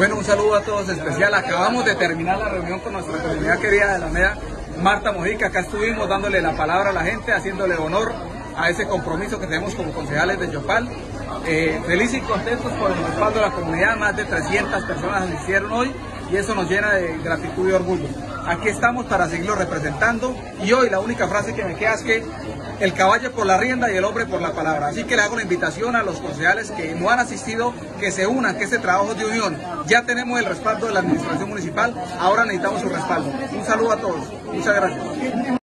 Bueno, un saludo a todos especial. Acabamos de terminar la reunión con nuestra comunidad querida de la MEDA, Marta Mojica. Acá estuvimos dándole la palabra a la gente, haciéndole honor a ese compromiso que tenemos como concejales de Yopal. Eh, felices y contentos por el respaldo de la comunidad, más de 300 personas asistieron hoy y eso nos llena de gratitud y orgullo. Aquí estamos para seguirlo representando y hoy la única frase que me queda es que el caballo por la rienda y el hombre por la palabra. Así que le hago la invitación a los concejales que no han asistido, que se unan, que este trabajo de unión. Ya tenemos el respaldo de la administración municipal, ahora necesitamos su respaldo. Un saludo a todos. Muchas gracias.